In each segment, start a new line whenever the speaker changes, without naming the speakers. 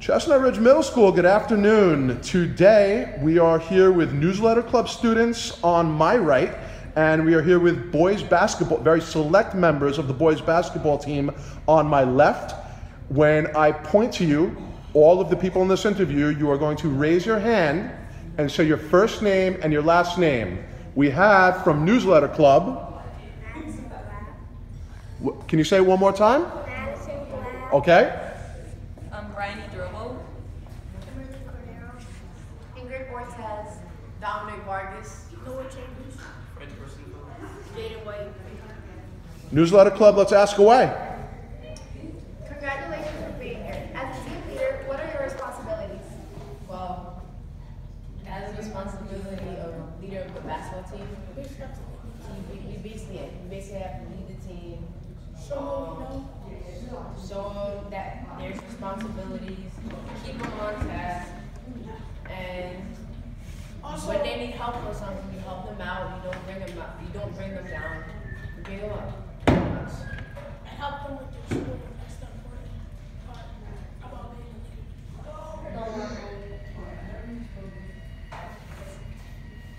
Chestnut Ridge Middle School, good afternoon. Today we are here with Newsletter Club students on my right, and we are here with boys basketball, very select members of the boys basketball team on my left. When I point to you, all of the people in this interview, you are going to raise your hand and say your first name and your last name. We have from Newsletter Club. Can you say it one more time? Okay.
Kimberly Cordero,
Ingrid Ortez, Dominic Vargas,
Noah Chambers,
Jaden White.
Newsletter Club, let's ask away.
Congratulations for being here. As a team leader, what are your responsibilities?
Well, as a responsibility of leader of the basketball team, we, we, we basically we basically have to lead the team, um, show them that there's responsibilities, keep them on task, and when they need help or something, you help them out. You don't bring them up. You don't bring them down. You bring them up. pretty much.
and help them with their school. That's the important part about being a leader.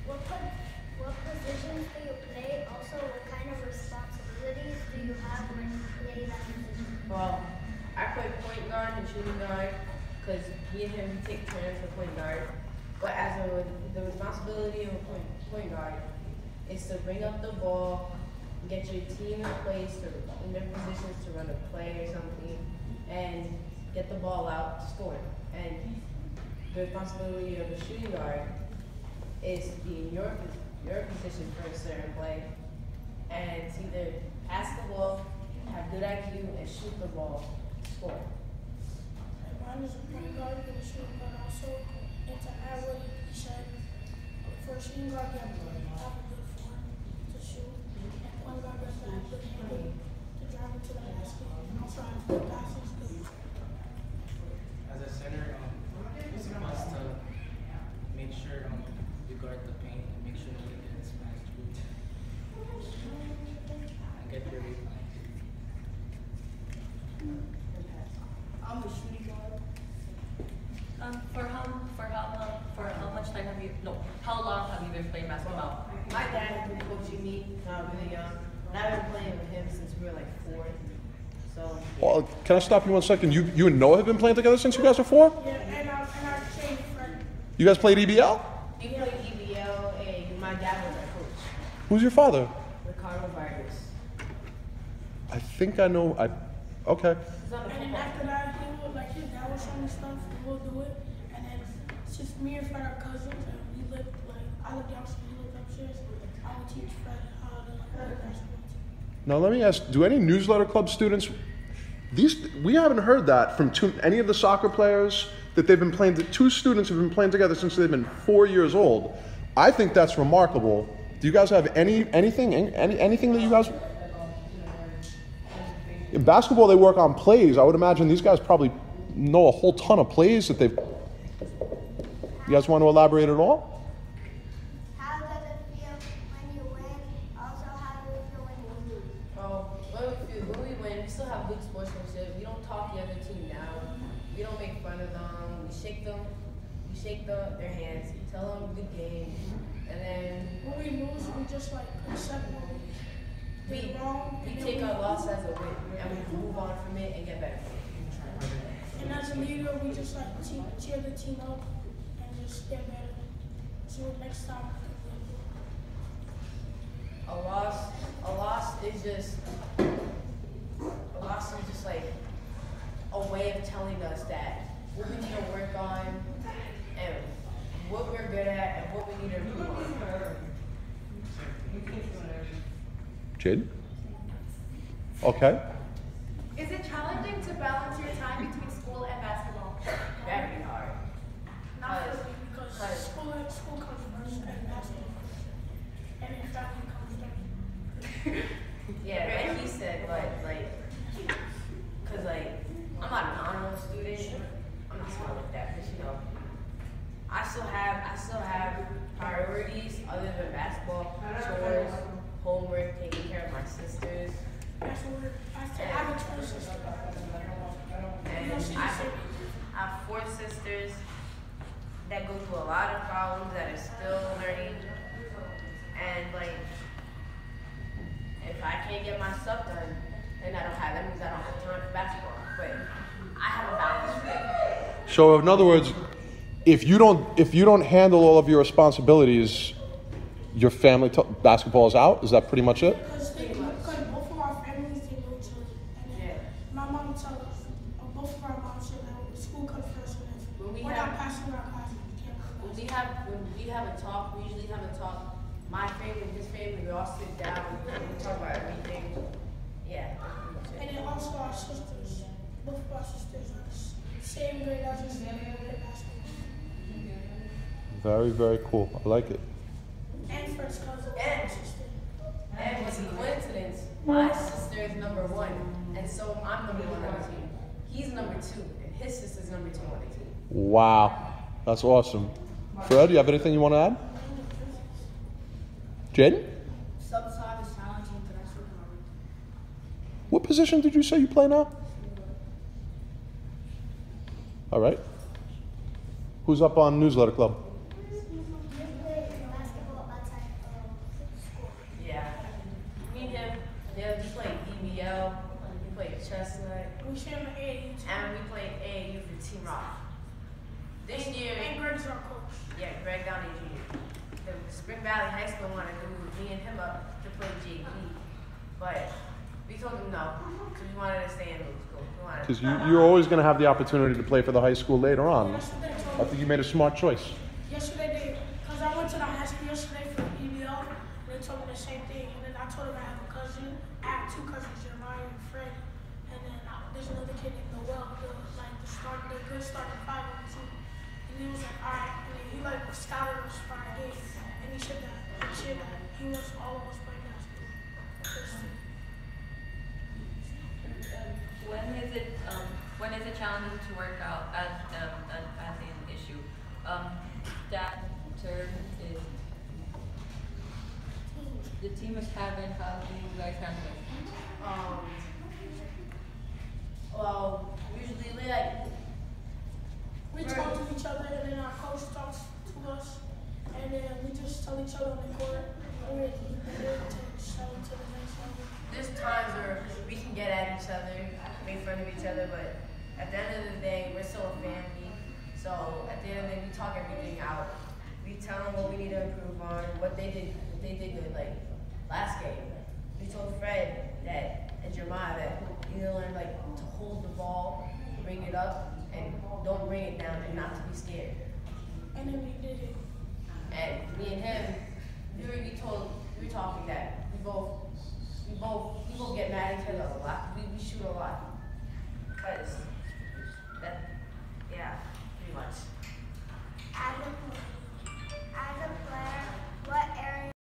What, po- what positions do you play? Also, what kind of responsibilities do you have when you play that position?
Well, I play point guard and shooting guard because me and him take turns for point guard. But as a, the responsibility of a point, point guard is to bring up the ball, get your team in place to, in their positions to run a play or something, and get the ball out to score. And the responsibility of a shooting guard is to be in your, your position for a certain play and it's either pass the ball, have good IQ, and shoot the ball, score.
Mine is a point guard and a shooting guard also. And to add what a guard, have a good to to drive into the basket. Also have good passes. Good.
as a center, um, it's a must to make sure um, you guard the paint and make sure nobody gets smashed through. And get your rebound.
I'm a shooting guard.
um, for how, for how long, for how much time have you, no, how long have you been playing basketball?
My dad has been coaching me when I was really young, and I've been playing with him since we were like four. So,
Well, can I stop you one second? You, you and Noah have been playing together since you guys were four?
Yeah, and our, and our training friend.
You guys played E EBL?
we played EBL, and my dad was our coach,
Who's your father?
Ricardo Vargas.
I think I know. I okay.
He's on the
And then
football.
after that, he would like his dad would show me stuff, and we'll do it. And then it's just me and Fred are cousins, and we live like I live downstairs, he lives upstairs. Basketball.
Now let me ask: Do any newsletter club students? These we haven't heard that from two, any of the soccer players that they've been playing. The two students have been playing together since they've been four years old. I think that's remarkable. Do you guys have any anything any anything that you guys? In basketball, they work on plays. I would imagine these guys probably know a whole ton of plays that they've. You guys want to elaborate at all?
How does it feel when you win? Also, how do you feel when you lose?
Oh, when we, feel- when we still have good sportsmanship. We don't talk the other team down. We don't make fun of them. We shake them. We shake the, their hands. We tell them good game. And then
When we lose, we just like accept what we
we,
wrong.
we take our loss as a win. And we move on from it and get better.
And as a leader, we just like cheer the team up and just get better. So next time, we can win.
A loss, a loss is just, a loss is just like a way us that what we need to work on and what we're good at and what we need to improve on.
Jade. Okay.
Is it challenging to balance your time between school and basketball?
Very hard.
Not
Cause-
really, because
cause-
school, school comes first and basketball first. And then family comes third.
Yeah, like he said, but like, cause like, I'm not an honor roll student. I'm not smart like that, but you know, I still have, I still have priorities other than basketball, chores, homework, taking care of my sisters,
That's what we're, I have I have a twin sister.
and
You know, she's
I,
sibling.
I have four sisters that go through a lot of problems that are still learning. And like, if I can't get my stuff done, then I don't have that means I don't have time for basketball. But I have a balance.
So in other words, if you don't if you don't handle all of your responsibilities, your family t- basketball is out. Is that pretty much it?
Because they, because both of our families, they know each other. And then
Yeah.
my mom tells us, or both of our moms said that school comes first and if
When we
we're
have-
not passing our classes, we can't come
When we have when we have a talk, we usually have a talk. My family, his family, we all sit down and we talk about everything. Yeah.
And then also our sisters, both of our sisters are the same grade as us and they play basketball.
Very very cool. I like it.
And first cousin,
And-
our sister.
And what's a coincidence? My sister is number one, and so I'm number one on the team. He's number two, and his sister's number two on the team.
Wow, that's awesome. Fred, do you have anything you want to add? Jaden,
Sometimes it's challenging, but that's what I'm
what position did you say you play now? All right. Who's up on newsletter club?
You play basketball outside of school.
Yeah. Me and him, yeah, we played EBL, we played Chestnut,
We share an A.
and we played AAU for Team Rock. This year,
And Greg's our coach.
yeah, Greg Downey Jr. The Spring Valley High School wanted to move me and him up to play JV, but we told him no, because we wanted to stay in middle school.
Because you, you're always going to have the opportunity to play for the high school later on.
That's what they told
I think you made a smart choice.
Yesterday, because I went to the high school yesterday for EBL, and they told me the same thing. And then I told them I have a cousin. I have two cousins, Jeremiah and Fred. And then uh, there's another kid named Noel, the, like the start, the good starting five on the team. And he like scouted us for our game. And he said that, he said that he wants all of us playing basketball.
Um, When is it, um, when is it challenging to work out as, um, as an issue? Um, that term is, the team is having, how do you guys handle it?
Um, well, usually like,
We talk to each other, and then our coach talks to us, and then we just tell each other on the court, and we're able to show to the level.
there's times where we can get at each other, make fun of each other, but at the end of the day, we're still a family. So at the end of the day, we talk everything out. We tell them what we need to improve on, what they did, what they did good. Like last game, we told Fred that and Jeremiah that you need to learn like to hold the ball, bring it up, and don't bring it down, and not to be scared.
And then we did it.
And me and him, we were, we told, we were talking that we both, we both, we both get mad at each other a lot. We, we shoot a lot. Cause that, yeah, pretty much.